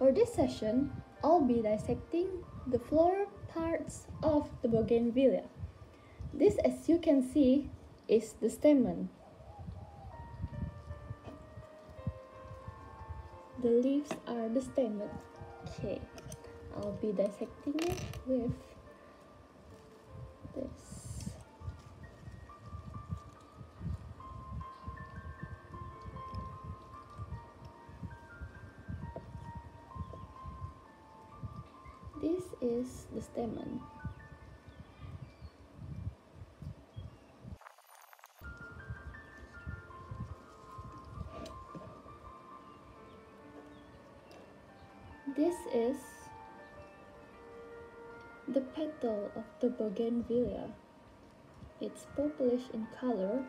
For this session, I'll be dissecting the floral parts of the bougainvillea. This, as you can see, is the stamen. The leaves are the stamen. Okay, I'll be dissecting it with this. Is the stamen. This is the petal of the bougainvillea. It's purplish in color.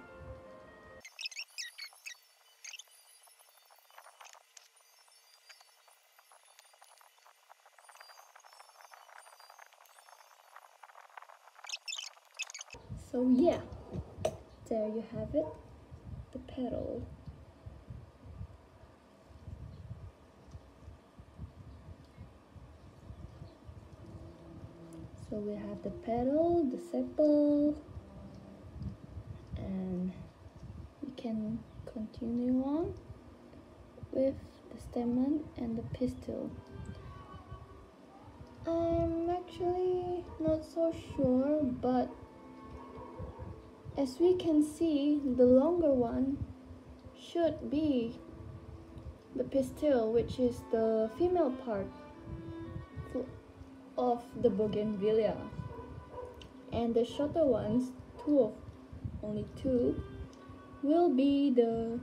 So yeah, there you have it, the petal. So we have the petal, the sepal, and we can continue on with the stamen and the pistil. I'm actually not so sure, but as we can see, the longer one should be the pistil, which is the female part of the bougainvillea. And the shorter ones two of only two will be the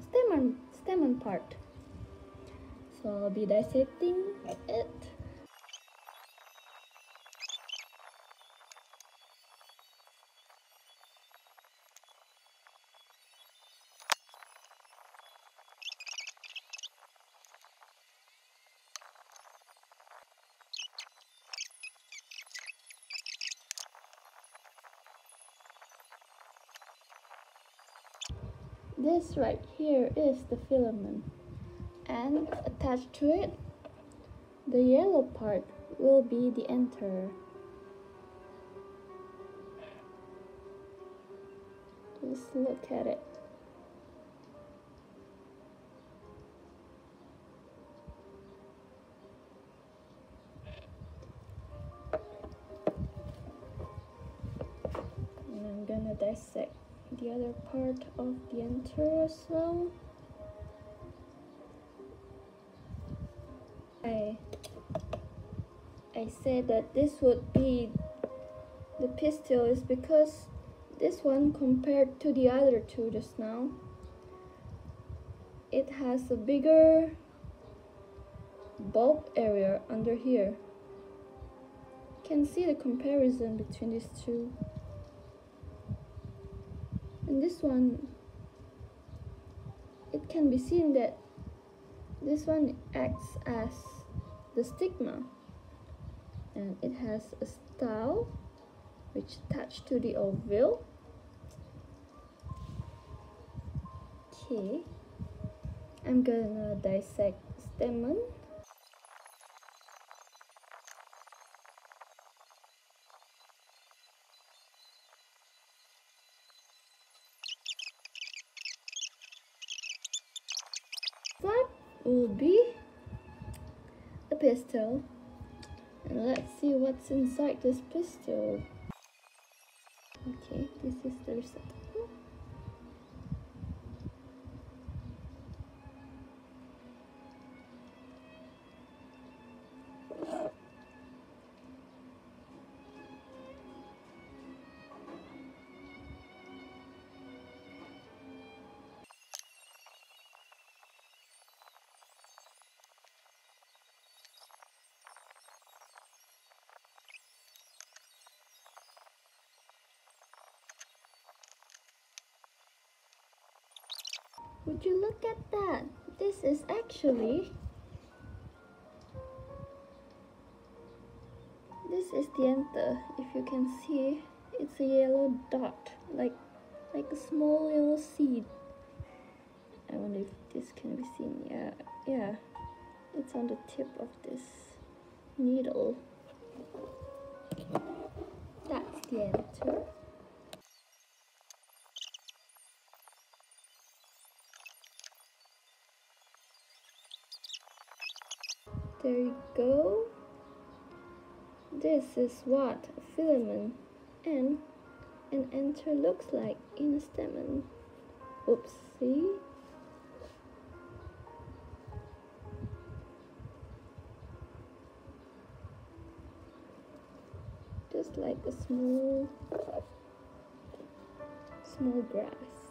stamen stamen part. So I'll be dissecting it This right here is the filament and attached to it the yellow part will be the anther. Just look at it. And I'm gonna dissect the other part of the well. I I said that this would be the pistil is because this one compared to the other two just now it has a bigger bulb area under here. You can see the comparison between these two. In this one, it can be seen that this one acts as the stigma and it has a style which attached to the ovule. Okay, I'm gonna dissect stamen. That will be a pistil. And let's see what's inside this pistil. Okay, this is the receptacle. Would you look at that? This is actually this is the anther. If you can see, it's a yellow dot, like like a small yellow seed. I wonder if this can be seen. Yeah, yeah. it's on the tip of this needle. That's the anther. There you go. This is what a filament and an anther looks like in a stamen. Oopsie. Just like a small, small grass.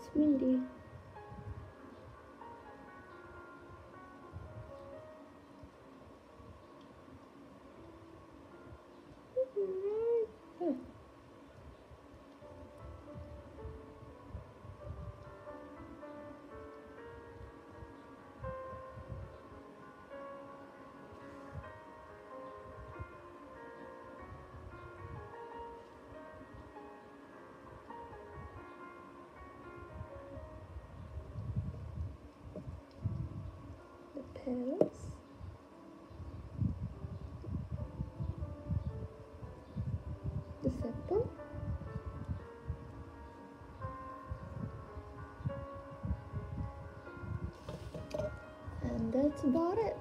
It's windy. Petals. The sepal. And that's about it.